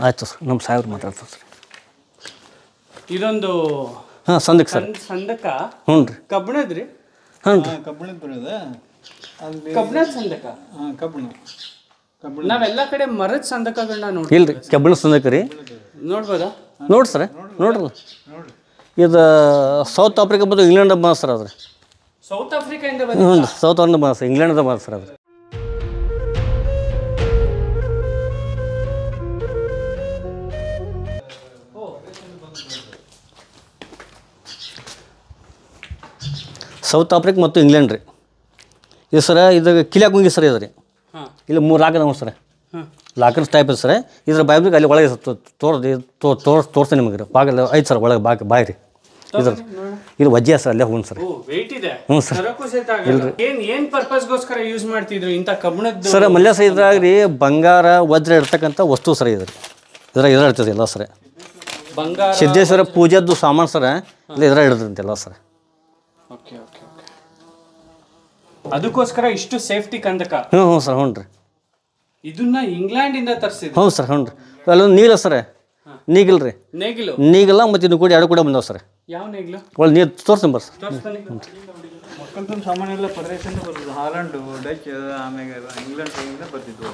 ಆಯ್ತು ಸರ್ ನಮ್ಮ ಸಾಹೇಬ್ರು ಮಾತಾಡ್ತಾರೆ ಸರ್. ಇದೊಂದು ಹಾಂ ಸಂದಕ್ಕೆ ಸರ್. ಸಂದ್- ಸಂದಕ? ಹ್ಞೂ ರೀ. ಕಬ್ಬಣದ್ರಿ ಹ್ಞೂ ರೀ. ಕಬ್ಬಿಣದ ಬರೋದ. ಕಬ್ಬಣದ ಸಂದಕ? ಹಾಂ ಕಬ್ಬಿಣ ಕಬ್ಬಿಣ ನಾವೆಲ್ಲ ಕಡೆ ಮರದ ಸಂದಕಗಳನ್ನ ನೋಡಿ ಇಲ್ಲ ರೀ ಕಬ್ಬಿಣ ಸಂದಕ ರೀ. ನೋಡ್ಬೋದಾ? ನೋಡಿ ಸರ್ ನೋಡ್ರಿ. ಇದು ಸೌತ್ ಆಫ್ರಿಕಾ ಬಂದು ಇಂಗ್ಲೆಂಡ್ ಬಂದ ಸರ್ ಅದು ಸೌತ್ ಆಫ್ರಿಕಾದಿಂದ ಹ್ಞೂ ರೀ ಸೌತ್ ಆಫ್ರಿಕಾ ಬಂದ ಸರ್ ಇಂಗ್ಲೆಂಡ್ದ ಬಂದ ಸರ್ ಅದು ಸೌತ್ ಆಫ್ರಿಕಾ ಮತ್ತು ಇಂಗ್ಲೆಂಡ್ ರೀ. ಇದು ಸರ ಇದು ಕಿಲಿಯಾಕ ಹೋಗಿ ಸರ್ ಇದು ರೀ. ಇಲ್ಲಿ ಮೂರು ಲಾಕರ್ ಅದಾವ ಸರ್. ಲಾಕರ್ಸ್ ಟೈಪ್ ಇದೆ ಸರ್. ಇದ್ರ ಬಾಯ್ಬಿಗೆ ಅಲ್ಲಿ ಒಳಗೆ ತೋರ್ದು ತೋರ್ಸ್ ತೋರಿಸ್ತೀನಿ ನಿಮಗೆ ರೀ. ಬಾಗಿಲು ಐತೆ ಸರ್ ಒಳಗೆ ಬಾಗಿ ಬಾಯಿ ರೀ. ಇದ್ರ ಇದು ವಜ್ಜೆ ಸರ್ ಅಲ್ಲೇ ಹ್ಞೂ ಸರ್. ಹ್ಞೂ ಸರ್. ಪರ್ಪಸ್ಗೋಸ್ಕರ ಯೂಸ್ ಮಾಡ್ತಿದ್ರು ಇಂಥ ಕಬ್ಬಣದ ಸರ್ ಮಲ್ಯ ಸರ್ ಇದ್ರಾಗ ರೀ ಬಂಗಾರ ವಜ್ರ ಇರ್ತಕ್ಕಂಥ ವಸ್ತು ಸರ್ ಇದ್ರಿ ಇದ್ರಾಗ ಇದ್ರ ಇರ್ತದೆ ಎಲ್ಲ ಸರ್. ಬಂಗಾರ ಸಿದ್ದೇಶ್ವರ ಪೂಜೆದ್ದು ಸಾಮಾನು ಸರ್ ಇಲ್ಲ ಇದ್ರ ಇಡ್ತಂತೆ ಎಲ್ಲ ಸರ್. Okay okay. ಅದಕ್ಕೋಸ್ಕರ ಇಷ್ಟು ಸೇಫ್ಟಿ ಕಂದಕ. ಹ್ಞೂ ಹ್ಞೂ ಸರ್ ಹ್ಞೂ ರೀ ಇದನ್ನ ಇಂಗ್ಲೆಂಡ್ ಇಂದ ತರಿಸಿದ್ರು. ಹ್ಞೂ ಸರ್ ಹ್ಞೂ ರೀ ಅಲ್ಲೊಂದು ನೀಲ ಸರ್ ನೀಗಿಲ್ ರೀ ನೇಗಿಲು. ನೀಗಿಲ್ಲ ಮತ್ತು ಇನ್ನು ಕೂಡ ಎರಡು ಕೂಡ ಬಂದವ ಸರ್. ಯಾವ ನೇಗಿಲು? ಒಳ್ಳೆ ನೀರು ತೋರಿಸ್ತೀನಿ ಬರ್ರಿ ಸರ್. ತೋರಿಸ್ತಾನೆ. ಸಾಮಾನ್ಯ ಎಲ್ಲ ಪ್ರದೇಶದಿಂದ ಬರ್ತದೆ. ಹಾಲೆಂಡು ಡಚ್ ಆಮೇಲೆ ಇಂಗ್ಲೆಂಡ್ ಇಂದ ಬರ್ತಿದ್ವು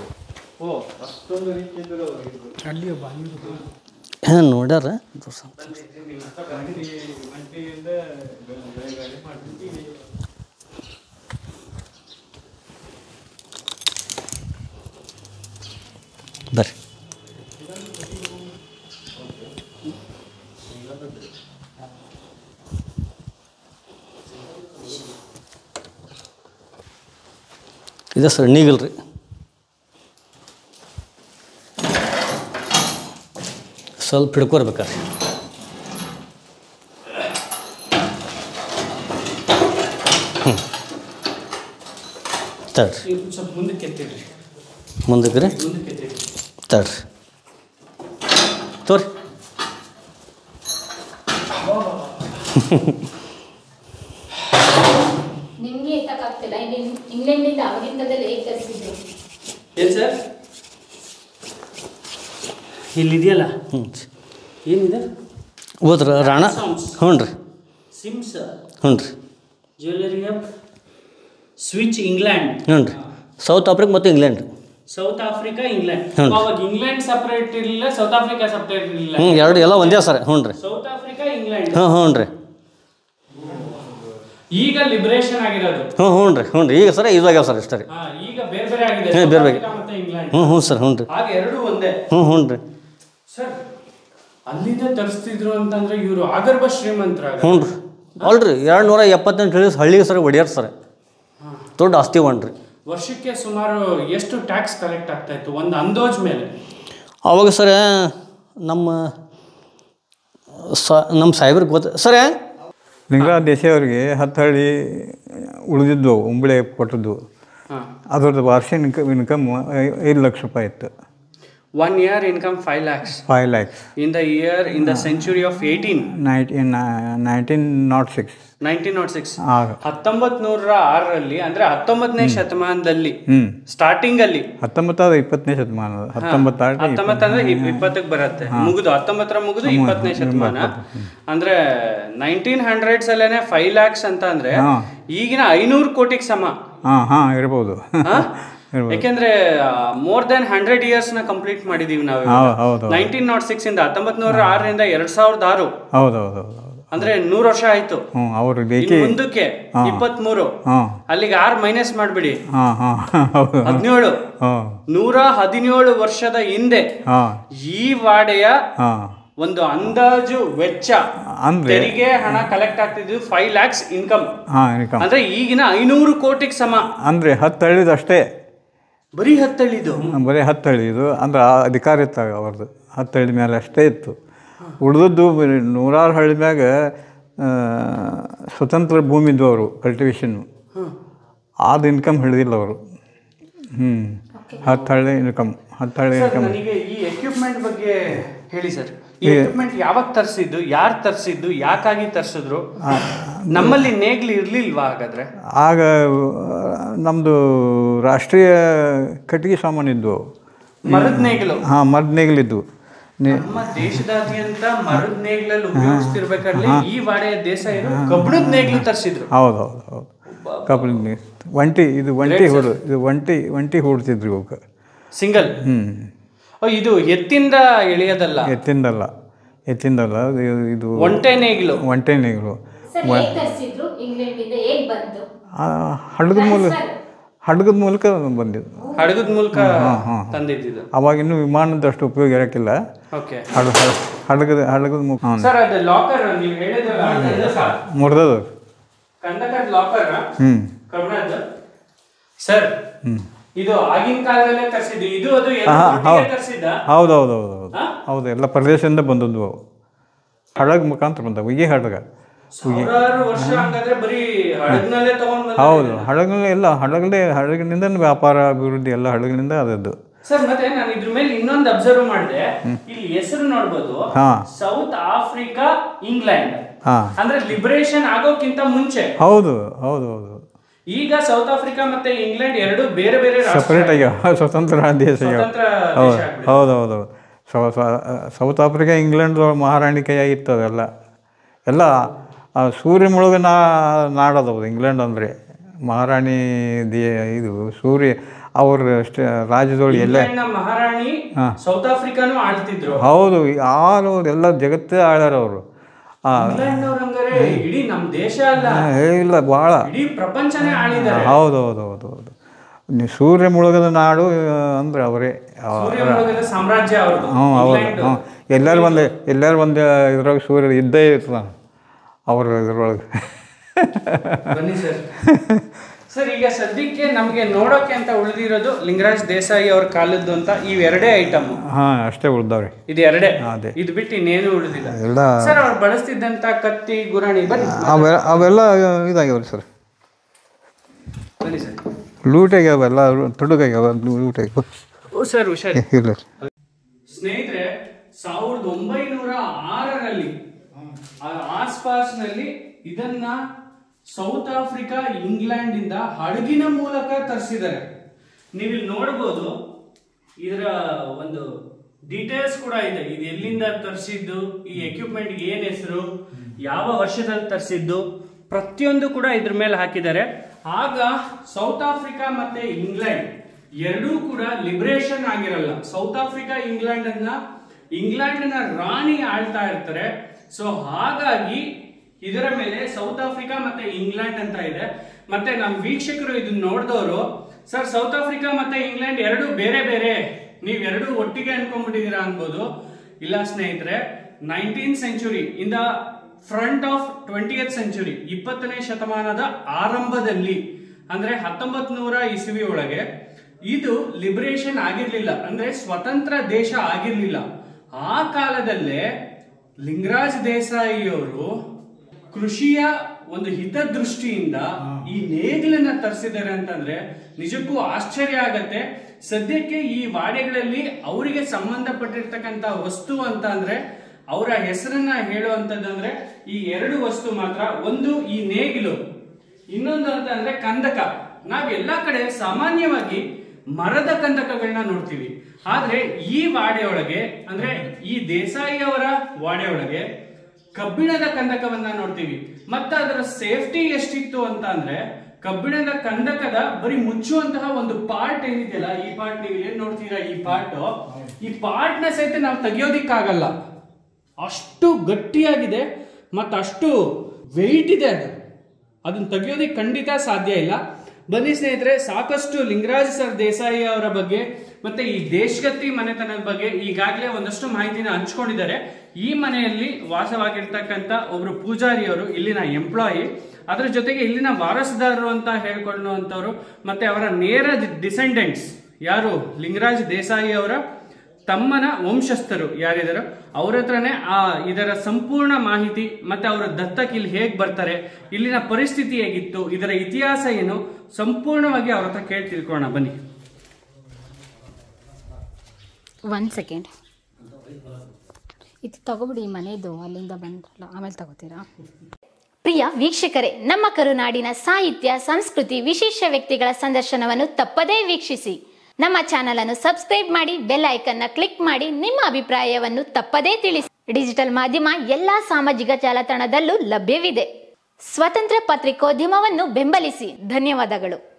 ಓ ಅಷ್ಟೊಂದು ರೀತಿ ಇದ್ರು ಅವ್ರಿಗೆ. ಹಾಂ ನೋಡ್ಯಾರ. ತೋರ್ಸ ಬರ್ರಿ. ಇದೆ ಸರ್ ನೀಗಿಲ್ ರೀ ಸ್ವಲ್ಪ ಹಿಡ್ಕೊರ್ಬೇಕಾರೆ. ಹ್ಞೂ ಎತ್ತಿಡ್ರಿ. ಮುಂದಕ್ಕೆ ರೀ? ತಡ್ರಿ ತೋರಿ. ನಿಮ್ಗೆ ಎತ್ತಕ್ಕಾಗ್ತಿಲ್ಲ ಇಲ್ಲಿ ಇಂಗ್ಲೆಂಡಿಂದ ಅವರಿಂದಲೇ ಹೇಗೆ ತರಿಸಿದ್ರು ಏನ್ ಸರ್? ಇಲ್ಲಿದೆಯಲ್ಲ? ಹ್ಞೂ ಏನಿದೆ? ಹೋದ್ರ ರಾಣ? ಹ್ಞೂ ರೀ. ಸಿಮ್ಸ್ ಹ್ಞೂ ರೀ. ಜ್ಯುವೆಲರಿ ಆಫ್ ಸ್ವಿಚ್ ಇಂಗ್ಲೆಂಡ್ ಹ್ಞೂ ರೀ. ಸೌತ್ ಆಫ್ರಿಕಾ ಮತ್ತು ಇಂಗ್ಲೆಂಡ್ ಸೌತ್ ಆಫ್ರಿಕಾ ಇಂಗ್ಲೆಂಡ್. ಅವಾಗ ಇಂಗ್ಲೆಂಡ್ ಸಪರೇಟ್ ಇರಲಿಲ್ಲ ಸೌತ್ ಆಫ್ರಿಕಾ ಸಪರೇಟ್ ಇರಲಿಲ್ಲ. ಹ್ಞೂ ಎರಡು ಎಲ್ಲ ಒಂದೇ ಸರ್. ಹ್ಞೂ ರೀ. ಸೌತ್ ಆಫ್ರಿಕಾ ಇಂಗ್ಲೆಂಡ್ ಹ್ಞೂ ಹ್ಞೂ ರೀ. ಈಗ ಲಿಬರೇಷನ್ ಆಗಿರೋದು. ಹ್ಞೂ ಹ್ಞೂ ರೀ ಹ್ಞೂ ರೀ. ಈಗ ಸರ್ ಇದಾಗ್ಯಾವ ಸರ್ ಇಷ್ಟ ರೀ ಹಾ, ಈಗ ಬೇರೆ ಬೇರೆ ಆಗಿದೆ. ಹ್ಞೂ, ಸೌತ್ ಬೇರೆ. ಬೇರೆ. ಹ್ಞೂ ಹ್ಞೂ ಸರ್ ಹ್ಞೂ ರೀ. ಆಗ ಎರಡು ಒಂದೇ. ಹ್ಞೂ ಹ್ಞೂ ರೀ. ಸರ್ ಅಲ್ಲಿಂದ ತರಿಸ್ತಿದ್ರು ಅಂತಂದ್ರೆ ಇವರು ಆಗರ್ಭ ಶ್ರೀಮಂತರಾಗ. ಹ್ಞೂ ರೀ. ಅಲ್ರಿ ಎರಡು ನೂರ ಎಪ್ಪತ್ತೆಂಟು ಹೇಳಿ ಹಳ್ಳಿಗೆ ಸರ್ ಒಡೆಯರ್ ಸರ್. ದೊಡ್ಡ ಆಸ್ತಿ ಒಣ್ರಿ ವರ್ಷಕ್ಕೆ ಸುಮಾರು ಎಷ್ಟು ಟ್ಯಾಕ್ಸ್ ಕಲೆಕ್ಟ್ ಆಗ್ತಾ ಇತ್ತು? ಒಂದು ಅಂದಾಜ್ ಮೇಲೆ. ಅವಾಗ ಸರ ನಮ್ಮ ಸ ನಮ್ಮ ಸಾಹೇಬ್ರಿಗೆ ಗೊತ್ತ ಸರ? ಲಿಂಗರಾಜ ದೇಶಿಯವ್ರಿಗೆ ಹತ್ತು ಹಳ್ಳಿ ಉಳಿದಿದ್ವು ಉಂಬಳೆ ಕೊಟ್ಟದ್ದು. ಅದ್ರದ್ದು ವಾರ್ಷಿಕ ಇನ್ಕಮ್ ಇನ್ಕಮ್ ಐದು ಲಕ್ಷ ರೂಪಾಯಿ ಇತ್ತು. One year income five lakhs five lakhs in the year in the century of eighteen nineteen nineteen naught six nineteen naught six. ಹತ್ತೊಂಬತ್ ನೂರ ಆರರಲ್ಲಿ ಅಂದ್ರೆ ಹತ್ತೊಂಬತ್ತನೇ ಶತಮಾನದಲ್ಲಿ ಸ್ಟಾರ್ಟಿಂಗ್ ಅಲ್ಲಿ. ಹತ್ತೊಂಬತ್ತಾದ ಇಪ್ಪತ್ತನೇ ಶತಮಾನ ಹತ್ತೊಂಬತ್ತು ಅಂದ್ರೆ ಇಪ್ಪತ್ತಕ್ಕೆ ಬರುತ್ತೆ. ಮುಗಿದು ಹತ್ತೊಂಬತ್ತರ ಮುಗಿದು ಇಪ್ಪತ್ತನೇ ಶತಮಾನ. ಅಂದ್ರೆ ನೈನ್ಟೀನ್ ಹಂಡ್ರೆಡ್ಸ್ ಅಲ್ಲೇನೆ ಫೈವ್ ಲ್ಯಾಕ್ಸ್ ಅಂತ ಅಂದ್ರೆ. ಈಗಿನ ಐನೂರು ಕೋಟಿಗೆ ಸಮ? ಇರ್ಬೋದು. ಯಾಕೆಂದ್ರೆ ಮೋರ್ ದೆನ್ ಹಂಡ್ರೆಡ್ ಇಯರ್ಸ್ನ ಕಂಪ್ಲೀಟ್ ಮಾಡಿದೀವಿ ನಾವು ನೈನ್ಟೀನ್ ನಾಟ್ ಸಿಕ್ಸ್ ಇಂದ ಹತ್ತೊಂಬತ್ ನೂರ ಆರರಿಂದ ಎರಡ್ ಸಾವಿರದ ಆರು. ಹೌದು ಹೌದು ಹೌದು ಹೌದು. ಅಂದ್ರೆ ನೂರು ವರ್ಷ ಆಯ್ತು. ಅವರು ಮುಂದಕ್ಕೆ ಇಪ್ಪತ್ಮೂರು. ಮೂರು ಅಲ್ಲಿಗೆ ಆರ್ ಮೈನಸ್ ಮಾಡ್ಬಿಡಿ. ಹಾಂ ಹಾಂ. ಹೌದು. ಹದಿನೇಳು. ನೂರ ಹದಿನೇಳು ವರ್ಷದ ಹಿಂದೆ ಈ ವಾಡೆಯ ಒಂದು ಅಂದಾಜು ವೆಚ್ಚ. ತೆರಿಗೆ ಹಣ ಕಲೆಕ್ಟ್ ಆಗ್ತಿದ್ದು ಫೈವ್ ಲ್ಯಾಕ್ಸ್ ಇನ್ಕಮ್ ಹಾಂ ಇನ್ಕಮ್ ಅಂದ್ರೆ ಈಗಿನ ಐನೂರು ಕೋಟಿಗೆ ಸಮ. ಅಂದ್ರೆ ಹತ್ತಳಿದಷ್ಟೇ. ಅಷ್ಟೇ ಬರೀ ಹತ್ತಳಿದು? ಬರೀ ಹತ್ತಳಿದು. ಅಂದ್ರೆ ಅಧಿಕಾರ ಇತ್ತು ಅವ್ರದ್ದು. ಹತ್ತಳಿದ ಮೇಲೆ ಅಷ್ಟೇ ಇತ್ತು. ಉಳಿದದ್ದು ನೂರಾರು ಹಳ್ಳಿ ಮ್ಯಾಗ ಸ್ವತಂತ್ರ ಭೂಮಿ ಇದ್ವು ಅವರು ಕಲ್ಟಿವೇಶನ್ನು ಆದ ಇನ್ಕಮ್ ಹಿಡಿದಿಲ್ಲ ಅವರು. ಹ್ಞೂ ಹತ್ತು ಹಳ್ಳಿ ಇನ್ಕಮ್ ಹತ್ತು ಹಳ್ಳಿ ಸರ್ ಇನ್ಕಮ್ ಈ ಎಕ್ವಿಪ್ಮೆಂಟ್ ಬಗ್ಗೆ ಹೇಳಿ ಸರ್. ಈ ಎಕ್ವಿಪ್ಮೆಂಟ್ ಯಾವಾಗ ತರಿಸಿದ್ದು ಯಾರು ತರಿಸಿದ್ದು ಯಾಕಾಗಿ ತರಿಸಿದ್ರು? ನಮ್ಮಲ್ಲಿ ನೇಗ್ಲಿ ಇರಲಿಲ್ವಾ ಹಾಗಾದ್ರೆ? ಆಗ ನಮ್ಮದು ರಾಷ್ಟ್ರೀಯ ಕಟ್ಟಿಗೆ ಸಾಮಾನು ಇದ್ವು. ಮರದ ನೇಗಿಲು. ಹಾಂ ಮರದ ನೇಗಿಲಿದ್ವು ನಮ್ಮ ದೇಶದಾದ್ಯಂತ ಮರದ ನೇಗ್ಲಲ್ಲಿ ಉಪಯೋಗಿಸ್ತಿರ್ಬೇಕಾದ್ರೆ ಈ ವಾಡೆಯ ದೇಶ ಏನು ಕಬ್ಬಣದ ನೇಗ್ಲು ತರಿಸಿದ್ರು. ಹೌದು ಹೌದು ಹೌದು. ಕಬ್ಬಿಣದ ಒಂಟಿ ಇದು ಒಂಟಿ ಹೂಡು ಇದು ಒಂಟಿ ಒಂಟಿ ಹೂಡ್ತಿದ್ರು ಇವಕ್ಕೆ ಸಿಂಗಲ್ ಹ್ಞೂ ಇದು ಎತ್ತಿಂದ ಎಳೆಯೋದಲ್ಲ? ಎತ್ತಿಂದಲ್ಲ ಎತ್ತಿಂದಲ್ಲ ಇದು- ಒಂಟೆ ನೇಗಿಲು. ಒಂಟೆ ನೇಗಿಲು. ಹಳ್ಳದ ಹೇಗ್ ಹಡಗದ ಮೂಲಕ ಬಂದಿದ್ದು. ಹಡಗದ ಮೂಲಕ ತಂದಿದ್ದು ಅವಾಗ ವಿಮಾನದ ವಿಮಾನದಷ್ಟು ಉಪಯೋಗ ಇರಕ್ಕಿಲ್ಲ. ಹಡಗದ ಹಡಗದ ಮೂಲಕ ಮುರಿದದು ಹ್ಞೂ ಸರ್ ಇದು ಆಗಿನ ಕಾಲದಲ್ಲೇ ತರಿಸಿದ್ದು. ಇದು ಅದು ಹೌದು. ಹೌದು. ಹೌದು ಹೌದು ಹೌದು ಹೌದು ಎಲ್ಲ ಪ್ರದೇಶದಿಂದ ಬಂದದ್ದು ಅವು. ಹಡಗ ಮುಖಾಂತರ ಬಂದವು. ಈ ಹಡಗ. ಹೌದು ಹಡಗಲ್ಲಿ ಎಲ್ಲ ಹಡಗಲ್ಲೇ ಹಡಗಿನಿಂದ ವ್ಯಾಪಾರ ಅಭಿವೃದ್ಧಿ ಎಲ್ಲ ಹಡಗಿನಿಂದ ಅದದ್ದು. ಸರ್ ಮತ್ತೆ ನಾನು ಇದ್ರ ಮೇಲೆ ಇನ್ನೊಂದು ಅಬ್ಸರ್ವ್ ಮಾಡಿದೆ. ಇಲ್ಲಿ ಹೆಸರು ನೋಡ್ಬೋದು ಸೌತ್ ಆಫ್ರಿಕಾ ಇಂಗ್ಲೆಂಡ್ ಅಂದ್ರೆ ಲಿಬರೇಷನ್ ಆಗೋಕ್ಕಿಂತ ಮುಂಚೆ. ಹೌದು ಹೌದು ಹೌದು. ಈಗ ಸೌತ್ ಆಫ್ರಿಕಾ ಮತ್ತೆ ಇಂಗ್ಲೆಂಡ್ ಎರಡು ಬೇರೆ ಬೇರೆ ಸಪರೇಟ್ ಆಗಿ ಸ್ವತಂತ್ರ ದೇಶ ಹೌದು ಹೌದು ಸೌತ್ ಆಫ್ರಿಕಾ ಇಂಗ್ಲೆಂಡ್ ಮಹಾರಾಣಿ ಕೈಯಾಗಿತ್ತು ಅದೆಲ್ಲ ಎಲ್ಲ ಆ ಸೂರ್ಯ ಮುಳುಗ ನಾ ನಾಡದವು ಇಂಗ್ಲೆಂಡ್ ಅಂದರೆ. ಮಹಾರಾಣಿ ದೇ ಇದು ಸೂರ್ಯ ಅವ್ರ ಅಷ್ಟೇ ರಾಜ್ಯದೊಳಗೆ ಎಲ್ಲ. ಮಹಾರಾಣಿ ಸೌತ್ ಆಫ್ರಿಕಾನು ಆಳ್ತಿದ್ರು. ಹೌದು ಯಾರು ಎಲ್ಲ ಜಗತ್ತೇ ಆಳ್ಯಾರ ಅವರು. ಇಲ್ಲ ಭಾಳ ಇಡೀ ಪ್ರಪಂಚನೇ ಆಳಿದ್ದಾರೆ ಹೌದು ಹೌದು ಹೌದು ಹೌದು. ನೀವು ಸೂರ್ಯ ಮುಳುಗದ ನಾಡು ಅಂದ್ರೆ ಅವರೇ. ಹ್ಞೂ ಹೌದು ಹ್ಞೂ ಎಲ್ಲರೂ ಒಂದು ಎಲ್ಲರೂ ಒಂದು ಇದ್ರಾಗ ಸೂರ್ಯ ಇದ್ದೇ ಇರ್ತಾನೆ ಅವ್ರ ಇದ್ರೊಳಗೆ ಬನ್ನಿ ಸರ್. ಸರ್ ಈಗ ಸದ್ಯಕ್ಕೆ ನಮಗೆ ನೋಡೋಕೆ ಅಂತ ಉಳಿದಿರೋದು ಲಿಂಗರಾಜ್ ದೇಸಾಯಿ ಅವ್ರ ಕಾಲದ್ದು ಅಂತ ಇವೆರಡೇ ಐಟಮ್ ಹಾಂ ಅಷ್ಟೇ ಉಳ್ದಾವ್ರಿ. ಇದು ಎರಡೇ? ಅದೇ. ಇದು ಬಿಟ್ಟು ಇನ್ನೇನು ಉಳಿದಿಲ್ಲ. ಎಲ್ಲ ಸರ್ ಅವ್ರು ಬಳಸ್ತಿದ್ದಂತ ಕತ್ತಿ ಗುರಾಣಿ ಬನ್ನಿ. ಅವೆಲ್ಲ ಇದಾಗ್ಯಾವ್ರಿ ಸರ್. ಬನ್ನಿ ಸರ್. ಲೂಟಾಗ್ಯಾವ ಎಲ್ಲ ತುಡುಗಾಗ್ಯಾವ ಲೂಟಾಗ್ಯಾವ ಓ ಸರ್ ಹುಷಾರಿ. ಇಲ್ಲ ಸ್ನೇಹಿತರೆ ಸಾವಿರದ ಒಂಬೈನೂರ ಆರರಲ್ಲಿ ಆಸ್ಪಾಸ್ನಲ್ಲಿ ಇದನ್ನ ಸೌತ್ ಆಫ್ರಿಕಾ ಇಂಗ್ಲೆಂಡ್ ಇಂದ ಹಡಗಿನ ಮೂಲಕ ತರಿಸಿದ್ದಾರೆ. ಇಲ್ಲಿ ನೋಡಬಹುದು ಇದರ ಒಂದು ಡೀಟೇಲ್ಸ್ ಕೂಡ ಇದೆ. ಇದು ಎಲ್ಲಿಂದ ತರಿಸಿದ್ದು, ಈ ಎಕ್ವಿಪ್ಮೆಂಟ್ ಏನ್ ಹೆಸರು, ಯಾವ ವರ್ಷದಲ್ಲಿ ತರಿಸಿದ್ದು, ಪ್ರತಿಯೊಂದು ಕೂಡ ಇದ್ರ ಮೇಲೆ ಹಾಕಿದ್ದಾರೆ. ಆಗ ಸೌತ್ ಆಫ್ರಿಕಾ ಮತ್ತೆ ಇಂಗ್ಲೆಂಡ್ ಎರಡೂ ಕೂಡ ಲಿಬರೇಷನ್ ಆಗಿರಲ್ಲ. ಸೌತ್ ಆಫ್ರಿಕಾ ಇಂಗ್ಲೆಂಡ್ ಅನ್ನ ಇಂಗ್ಲೆಂಡ್ನ ರಾಣಿ ಆಳ್ತಾ ಇರ್ತಾರೆ. ಸೊ ಹಾಗಾಗಿ ಇದರ ಮೇಲೆ ಸೌತ್ ಆಫ್ರಿಕಾ ಮತ್ತೆ ಇಂಗ್ಲೆಂಡ್ ಅಂತ ಇದೆ. ಮತ್ತೆ ನಮ್ಮ ವೀಕ್ಷಕರು ಇದನ್ನ ನೋಡಿದವರು ಸರ್ ಸೌತ್ ಆಫ್ರಿಕಾ ಮತ್ತೆ ಇಂಗ್ಲೆಂಡ್ ಎರಡು ಬೇರೆ ಬೇರೆ. ನೀವ್ ಎರಡು ಒಟ್ಟಿಗೆ ಅನ್ಕೊಂಡ್ಬಿಟ್ಟಿದೀರಾ ಅನ್ಬೋದು? ಇಲ್ಲ ಸ್ನೇಹಿತರೆ ನೈನ್ಟೀನ್ ಸೆಂಚುರಿ ಇಂದ ಫ್ರಂಟ್ ಆಫ್ ಟ್ವೆಂಟಿಯತ್ ಸೆಂಚುರಿ ಇಪ್ಪತ್ತನೇ ಶತಮಾನದ ಆರಂಭದಲ್ಲಿ, ಅಂದ್ರೆ ಹತ್ತೊಂಬತ್ ನೂರ ಇಸವಿ ಒಳಗೆ, ಇದು ಲಿಬರೇಷನ್ ಆಗಿರ್ಲಿಲ್ಲ. ಅಂದ್ರೆ ಸ್ವತಂತ್ರ ದೇಶ ಆಗಿರ್ಲಿಲ್ಲ. ಆ ಕಾಲದಲ್ಲೇ ಲಿಂಗರಾಜ್ ದೇಸಾಯಿಯವರು ಕೃಷಿಯ ಒಂದು ಹಿತದೃಷ್ಟಿಯಿಂದ ಈ ನೇಗಿಲನ್ನ ತರಿಸಿದ್ದಾರೆ ಅಂತಂದ್ರೆ ನಿಜಕ್ಕೂ ಆಶ್ಚರ್ಯ ಆಗತ್ತೆ. ಸದ್ಯಕ್ಕೆ ಈ ವಾಡೆಗಳಲ್ಲಿ ಅವರಿಗೆ ಸಂಬಂಧಪಟ್ಟಿರ್ತಕ್ಕಂತ ವಸ್ತು ಅಂತ ಅಂದ್ರೆ ಅವರ ಹೆಸರನ್ನ ಹೇಳುವಂತದಂದ್ರೆ ಈ ಎರಡು ವಸ್ತು ಮಾತ್ರ. ಒಂದು ಈ ನೇಗಿಲು ಇನ್ನೊಂದು ಅಂತ ಅಂದ್ರೆ ಕಂದಕ. ನಾವ್ ಎಲ್ಲಾ ಕಡೆ ಸಾಮಾನ್ಯವಾಗಿ ಮರದ ಕಂದಕಗಳನ್ನ ನೋಡ್ತೀವಿ. ಆದ್ರೆ ಈ ವಾಡೆಯೊಳಗೆ, ಅಂದ್ರೆ ಈ ದೇಸಾಯಿ ಅವರ ವಾಡೆಯೊಳಗೆ ಕಬ್ಬಿಣದ ಕಂದಕವನ್ನ ನೋಡ್ತೀವಿ. ಮತ್ತೆ ಅದರ ಸೇಫ್ಟಿ ಎಷ್ಟಿತ್ತು ಅಂತ ಅಂದ್ರೆ, ಕಬ್ಬಿಣದ ಕಂದಕದ ಬರೀ ಮುಚ್ಚುವಂತಹ ಒಂದು ಪಾರ್ಟ್ ಏನಿದೆಯಲ್ಲ, ಈ ಪಾರ್ಟ್ ನೀವು ಏನ್ ನೋಡ್ತೀರಾ ಈ ಪಾರ್ಟ್? ಈ ಪಾರ್ಟ್ನ ಸಹಿತ ನಾವು ತೆಗಿಯೋದಿಕ್ಕಾಗಲ್ಲ. ಅಷ್ಟು ಗಟ್ಟಿಯಾಗಿದೆ ಮತ್ತಷ್ಟು ವೆಯ್ಟ್ ಇದೆ ಅದು. ಅದನ್ನ ತೆಗಿಯೋದಿಕ್ ಖಂಡಿತ ಸಾಧ್ಯ ಇಲ್ಲ. ಬನ್ನಿ ಸ್ನೇಹಿತರೆ, ಸಾಕಷ್ಟು ಲಿಂಗರಾಜ್ ಸರ್ ದೇಸಾಯಿ ಅವರ ಬಗ್ಗೆ, ಮತ್ತೆ ಈ ದೇಶಗತಿ ಮನೆತನದ ಬಗ್ಗೆ ಈಗಾಗಲೇ ಒಂದಷ್ಟು ಮಾಹಿತಿನ ಹಂಚ್ಕೊಂಡಿದ್ದಾರೆ. ಈ ಮನೆಯಲ್ಲಿ ವಾಸವಾಗಿರ್ತಕ್ಕಂಥ ಒಬ್ರು ಪೂಜಾರಿ ಅವರು, ಇಲ್ಲಿನ ಎಂಪ್ಲಾಯಿ ಅದರ ಜೊತೆಗೆ ಇಲ್ಲಿನ ವಾರಸುದಾರರು ಅಂತ ಹೇಳ್ಕೊಳ್ಳುವಂಥವ್ರು, ಮತ್ತೆ ಅವರ ನೇರ ಡಿಸೆಂಡೆಂಟ್ಸ್ ಯಾರು? ಲಿಂಗರಾಜ್ ದೇಸಾಯಿ ಅವರ ತಮ್ಮನ ವಂಶಸ್ಥರು ಯಾರಿದಾರೋ, ಅವ್ರ ಹತ್ರನೇ ಆ ಇದರ ಸಂಪೂರ್ಣ ಮಾಹಿತಿ ಮತ್ತೆ ಅವರ ದತ್ತಕ್ಕೆ ಇಲ್ಲಿ ಹೇಗೆ ಬರ್ತಾರೆ, ಇಲ್ಲಿನ ಪರಿಸ್ಥಿತಿ ಹೇಗಿತ್ತು, ಇದರ ಇತಿಹಾಸ ಏನು, ಸಂಪೂರ್ಣವಾಗಿ ಅವ್ರ ಹತ್ರ ಕೇಳಿ ತಿಳ್ಕೊಳ್ಳೋಣ, ಬನ್ನಿ. ಒನ್ ಸೆಕೆಂಡ್ ಇದು ತಗೋಬಿಡಿ ಮನೆಯದು ಅಲ್ಲಿಂದ ಬಂದ್ರಲ್ಲ, ಆಮೇಲೆ ತಗೋತೀರಾ? ಪ್ರಿಯ ವೀಕ್ಷಕರೇ, ನಮ್ಮ ಕರುನಾಡಿನ ಸಾಹಿತ್ಯ, ಸಂಸ್ಕೃತಿ, ವಿಶೇಷ ವ್ಯಕ್ತಿಗಳ ಸಂದರ್ಶನವನ್ನು ತಪ್ಪದೇ ವೀಕ್ಷಿಸಿ. ನಮ್ಮ ಚಾನಲ್ ಅನ್ನು ಸಬ್ಸ್ಕ್ರೈಬ್ ಮಾಡಿ, ಬೆಲ್ ಐಕನ್ನ ಕ್ಲಿಕ್ ಮಾಡಿ, ನಿಮ್ಮ ಅಭಿಪ್ರಾಯವನ್ನು ತಪ್ಪದೇ ತಿಳಿಸಿ. ಡಿಜಿಟಲ್ ಮಾಧ್ಯಮ ಎಲ್ಲಾ ಸಾಮಾಜಿಕ ಜಾಲತಾಣದಲ್ಲೂ ಲಭ್ಯವಿದೆ. ಸ್ವತಂತ್ರ ಪತ್ರಿಕೋದ್ಯಮವನ್ನು ಬೆಂಬಲಿಸಿ. ಧನ್ಯವಾದಗಳು.